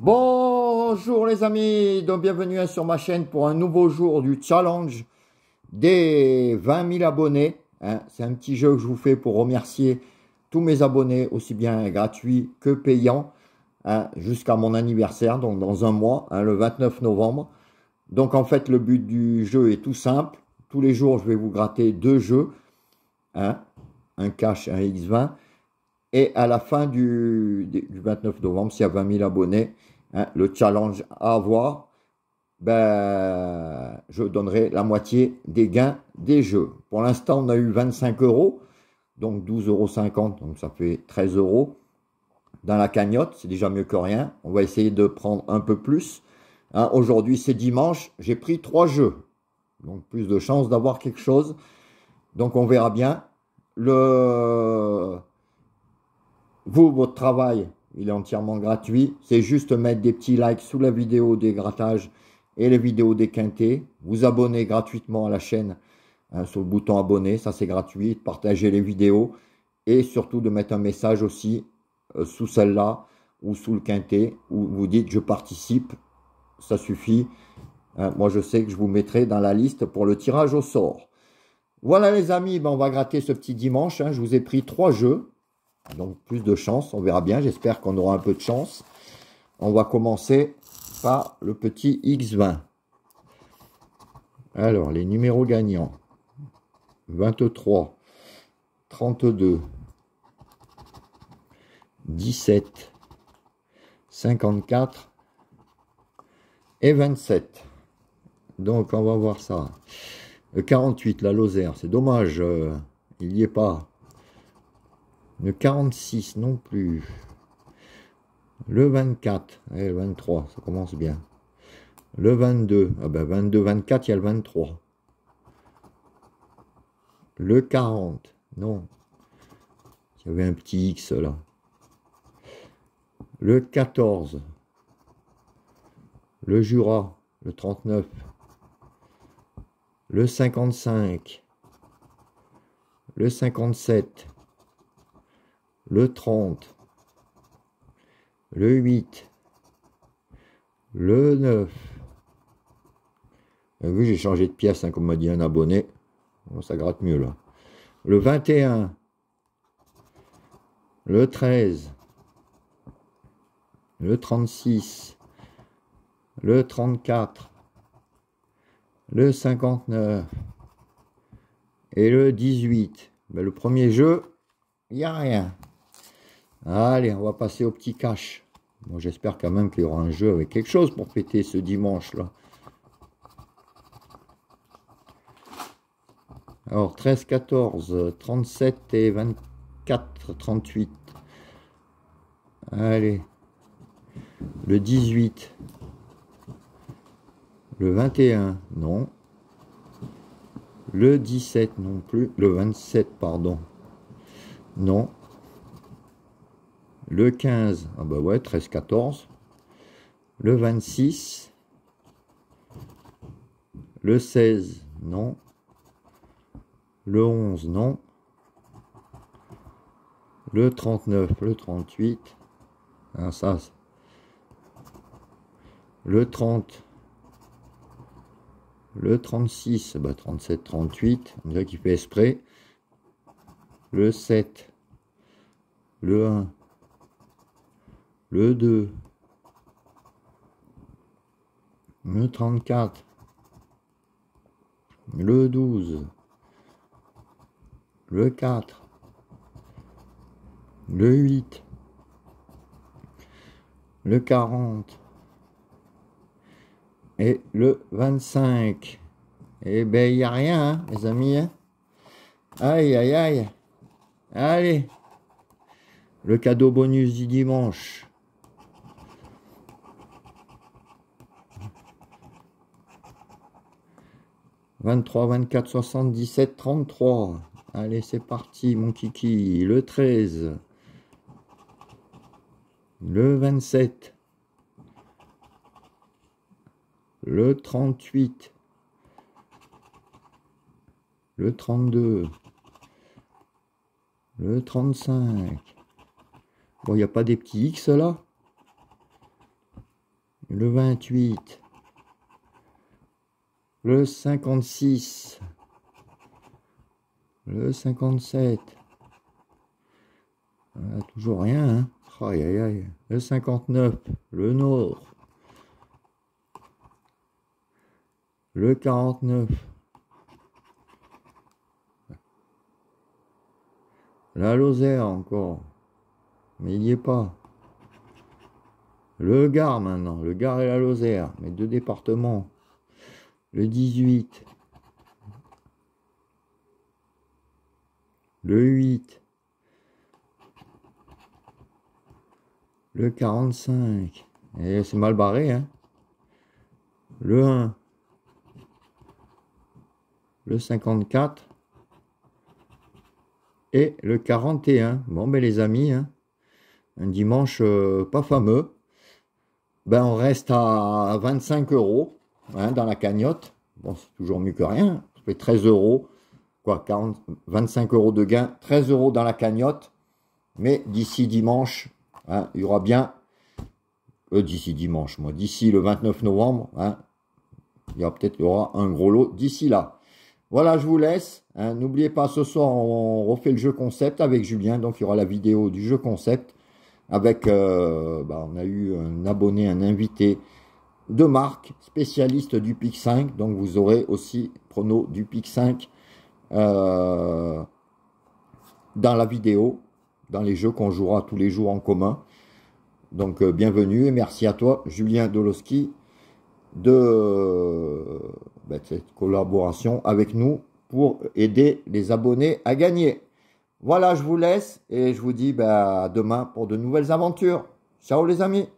Bonjour les amis, donc bienvenue sur ma chaîne pour un nouveau jour du challenge des 20 000 abonnés. Hein. C'est un petit jeu que je vous fais pour remercier tous mes abonnés, aussi bien gratuits que payants, hein, jusqu'à mon anniversaire, donc dans un mois, hein, le 29 novembre. Donc en fait, le but du jeu est tout simple. Tous les jours, je vais vous gratter deux jeux, un cash, un X20. Et à la fin du, 29 novembre, s'il y a 20 000 abonnés, hein, le challenge à avoir, ben, je donnerai la moitié des gains des jeux. Pour l'instant, on a eu 25 euros, donc 12,50 euros, donc ça fait 13 euros dans la cagnotte, c'est déjà mieux que rien. On va essayer de prendre un peu plus. Hein, aujourd'hui, c'est dimanche, j'ai pris trois jeux, donc plus de chances d'avoir quelque chose. Donc on verra bien. Le vous, votre travail, il est entièrement gratuit. C'est juste mettre des petits likes sous la vidéo des grattages et les vidéos des quintés. Vous abonner gratuitement à la chaîne hein, sur le bouton abonner, ça c'est gratuit. Partager les vidéos et surtout de mettre un message aussi euh, sous celle-là ou sous le quintet où vous dites je participe. Ça suffit. Hein, moi je sais que je vous mettrai dans la liste pour le tirage au sort. Voilà les amis, ben, on va gratter ce petit dimanche. Hein. Je vous ai pris trois jeux. Donc plus de chance, on verra bien. J'espère qu'on aura un peu de chance. On va commencer par le petit X20. Alors, les numéros gagnants. 23, 32, 17, 54 et 27. Donc, on va voir ça. Le 48, la Lozère. C'est dommage, euh, il n'y est pas. Le 46 non plus. Le 24. Et le 23, ça commence bien. Le 22. Ah ben 22, 24, il y a le 23. Le 40. Non. Il y avait un petit X là. Le 14. Le Jura. Le 39. Le 55. Le 57 le 30, le 8, le 9. vu, j'ai changé de pièce, hein, comme m'a dit un abonné. ça gratte mieux là. Le 21, le 13, le 36, le 34, le 59 et le 18. Ben, le premier jeu, il n'y a rien. Allez, on va passer au petit cash. Bon, j'espère quand même qu'il y aura un jeu avec quelque chose pour fêter ce dimanche-là. Alors, 13, 14, 37 et 24, 38. Allez. Le 18. Le 21, non. Le 17 non plus. Le 27, pardon. Non. Le 15, ah bah ouais, 13, 14. Le 26. Le 16, non. Le 11, non. Le 39, le 38. Ah, ça. Le 30. Le 36, bah 37, 38. On dirait qu'il fait esprit. Le 7. Le 1 le 2, le 34, le 12, le 4, le 8, le 40 et le 25. Eh ben, il n'y a rien, hein, les amis. Hein. aïe, aïe, aïe. Allez. Le cadeau bonus du dimanche. 23, 24, 77, 33. Allez, c'est parti, mon kiki. Le 13. Le 27. Le 38. Le 32. Le 35. Bon, il n'y a pas des petits X là? Le 28, le 56, le 57, toujours rien, hein. Aïe, aïe, aïe. Le 59, le Nord. Le 49. La Lozère encore. Mais il n'y est pas. Le Gard maintenant. Le Gard et la Lozère. Mes deux départements. Le 18. Le 8. Le 45. Et c'est mal barré, hein. Le 1. Le 54. Et le 41. Bon, ben les amis, hein, un dimanche euh, pas fameux. Ben on reste à 25 euros hein, dans la cagnotte. Bon, c'est toujours mieux que rien. Ça fait 13 euros. Quoi, 40, 25 euros de gain, 13 euros dans la cagnotte. Mais d'ici dimanche, Hein, il y aura bien, euh, d'ici dimanche, moi, d'ici le 29 novembre, hein, il y aura peut-être un gros lot d'ici là. Voilà, je vous laisse. N'oubliez pas, ce soir, on refait le jeu concept avec Julien. Donc, il y aura la vidéo du jeu concept. Avec, euh, bah, on a eu un abonné, un invité de marque, spécialiste du PIC 5. Donc, vous aurez aussi prono du PIC 5 euh, dans la vidéo dans les jeux qu'on jouera tous les jours en commun. Donc euh, bienvenue et merci à toi Julien Doloski de, ben, cette collaboration avec nous pour aider les abonnés à gagner. Voilà, je vous laisse et je vous dis ben, à demain pour de nouvelles aventures. Ciao les amis